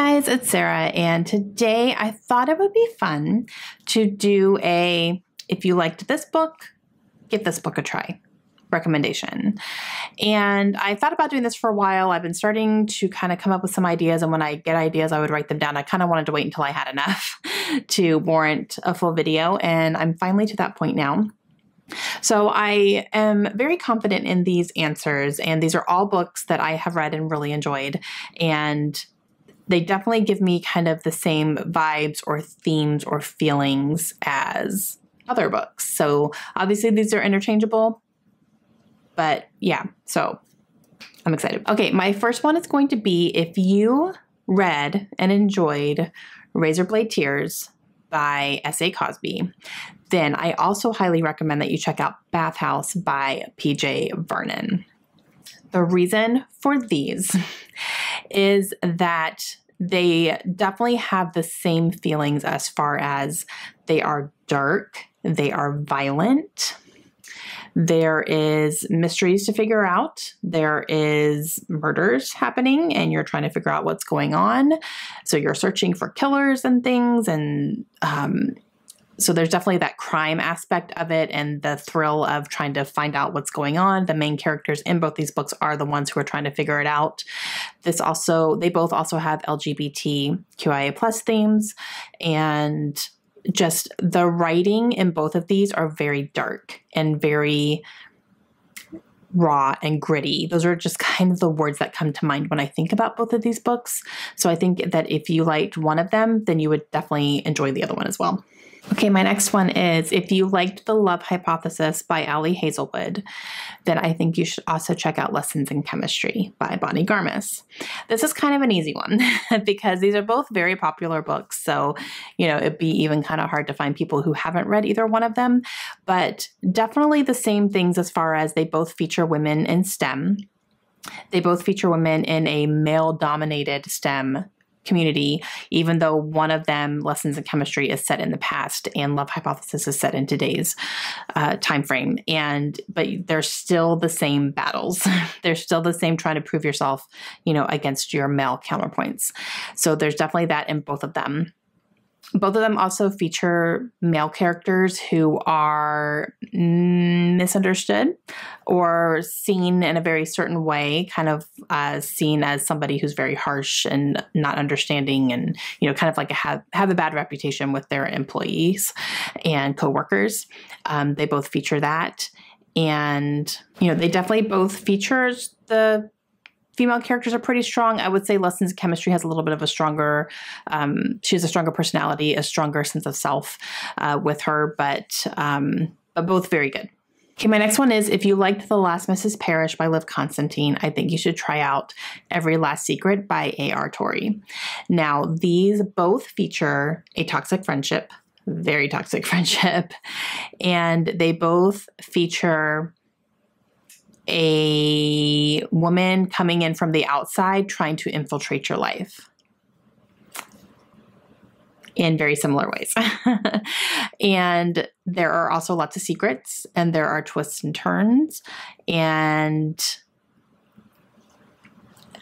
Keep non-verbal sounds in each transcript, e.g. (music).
guys, it's Sarah, and today I thought it would be fun to do a if you liked this book, give this book a try recommendation. And I thought about doing this for a while. I've been starting to kind of come up with some ideas, and when I get ideas, I would write them down. I kind of wanted to wait until I had enough (laughs) to warrant a full video, and I'm finally to that point now. So I am very confident in these answers, and these are all books that I have read and really enjoyed. And they definitely give me kind of the same vibes or themes or feelings as other books. So obviously these are interchangeable, but yeah, so I'm excited. Okay, my first one is going to be if you read and enjoyed Razorblade Tears by S.A. Cosby, then I also highly recommend that you check out Bath Haus by P.J. Vernon. The reason for these is that they definitely have the same feelings as far as they are dark, they are violent. There is mysteries to figure out. There is murders happening, and you're trying to figure out what's going on. So you're searching for killers and things, and um, so there's definitely that crime aspect of it and the thrill of trying to find out what's going on. The main characters in both these books are the ones who are trying to figure it out. This also, they both also have LGBTQIA plus themes and just the writing in both of these are very dark and very raw and gritty. Those are just (laughs) kind of the words that come to mind when I think about both of these books. So I think that if you liked one of them, then you would definitely enjoy the other one as well. Okay, my next one is if you liked The Love Hypothesis by Ali Hazelwood, then I think you should also check out Lessons in Chemistry by Bonnie Garmus. This is kind of an easy one (laughs) because these are both very popular books. So, you know, it'd be even kind of hard to find people who haven't read either one of them, but definitely the same things as far as they both feature women in STEM. They both feature women in a male dominated STEM community, even though one of them, Lessons in Chemistry, is set in the past and Love Hypothesis is set in today's uh, time frame. And but they're still the same battles. (laughs) they're still the same trying to prove yourself, you know, against your male counterpoints. So there's definitely that in both of them both of them also feature male characters who are misunderstood or seen in a very certain way, kind of uh, seen as somebody who's very harsh and not understanding, and you know, kind of like a have have a bad reputation with their employees and coworkers. Um, they both feature that, and you know, they definitely both feature the female characters are pretty strong. I would say Lessons in Chemistry has a little bit of a stronger, um, she has a stronger personality, a stronger sense of self uh, with her, but um, but both very good. Okay, my next one is if you liked The Last Mrs. Parrish by Liv Constantine, I think you should try out Every Last Secret by A.R. Torre. Now, these both feature a toxic friendship, very toxic (laughs) friendship, and they both feature a woman coming in from the outside trying to infiltrate your life in very similar ways. (laughs) and there are also lots of secrets and there are twists and turns and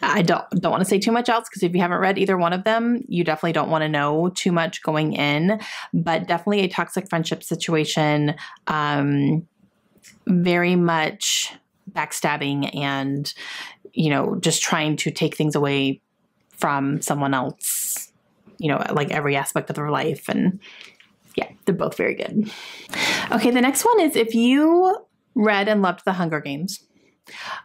I don't don't want to say too much else because if you haven't read either one of them, you definitely don't want to know too much going in. But definitely a toxic friendship situation. Um, very much backstabbing and you know just trying to take things away from someone else you know like every aspect of their life and yeah they're both very good okay the next one is if you read and loved the hunger games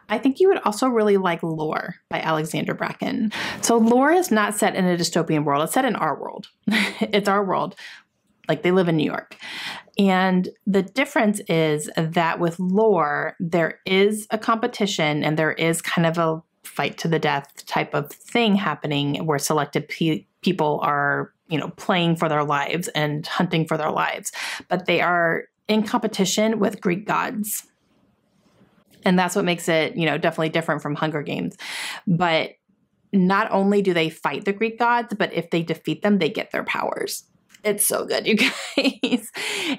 I think you would also really like Lore by Alexandra Bracken. So, Lore is not set in a dystopian world, it's set in our world. (laughs) it's our world. Like they live in New York. And the difference is that with lore, there is a competition and there is kind of a fight to the death type of thing happening where selected pe- people are, you know, playing for their lives and hunting for their lives. But they are in competition with Greek gods. And that's what makes it, you know, definitely different from Hunger Games. But not only do they fight the Greek gods, but if they defeat them, they get their powers It's so good, you (laughs) guys.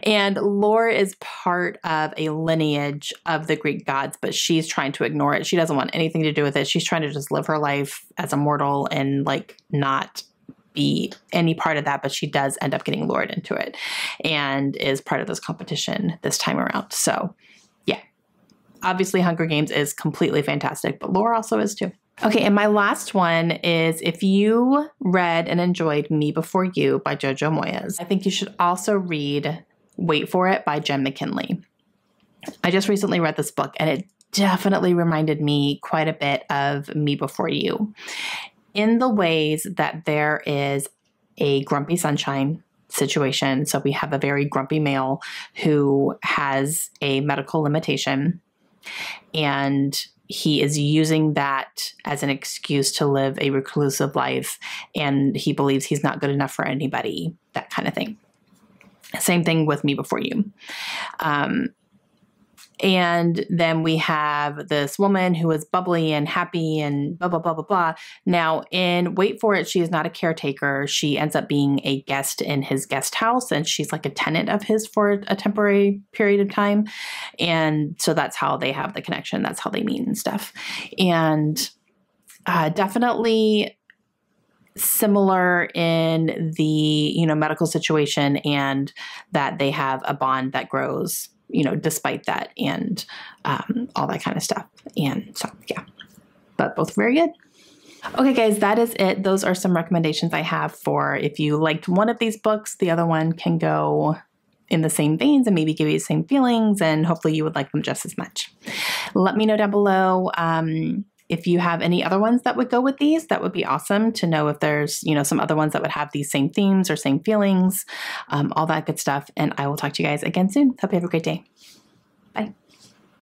and Lore is part of a lineage of the Greek gods, but she's trying to ignore it. She doesn't want anything to do with it. She's trying to just live her life as a mortal and like not be any part of that, but she does end up getting lured into it and is part of this competition this time around. So, yeah. Obviously, Hunger Games is completely fantastic, but Lore also is too. Okay, and my last one is if you read and enjoyed Me Before You by Jojo Moyes, I think you should also read Wait for It by Jenn McKinlay. I just recently read this book and it definitely reminded me quite a bit of Me Before You in the ways that there is a grumpy sunshine situation. So we have a very grumpy male who has a medical limitation and he is using that as an excuse to live a reclusive life and he believes he's not good enough for anybody, that kind of thing. Same thing with me before you. Um, and then we have this woman who is bubbly and happy and blah, blah, blah, blah, blah. Now, in Wait For It, she is not a caretaker. She ends up being a guest in his guest house and she's like a tenant of his for a temporary period of time. And so that's how they have the connection. That's how they meet and stuff. And uh, definitely similar in the you know medical situation and that they have a bond that grows you know, despite that and um, all that kind of stuff. And so, yeah, but both very good. Okay, guys, that is it. Those are some recommendations I have for if you liked one of these books, the other one can go in the same veins and maybe give you the same feelings, and hopefully you would like them just as much. Let me know down below. Um, if you have any other ones that would go with these, that would be awesome to know if there's, you know, some other ones that would have these same themes or same feelings, um, all that good stuff. And I will talk to you guys again soon. Hope you have a great day. Bye.